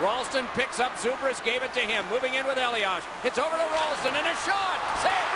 Rolston picks up Zubrus, gave it to him. Moving in with Elias. It's over to Rolston and a shot. Save!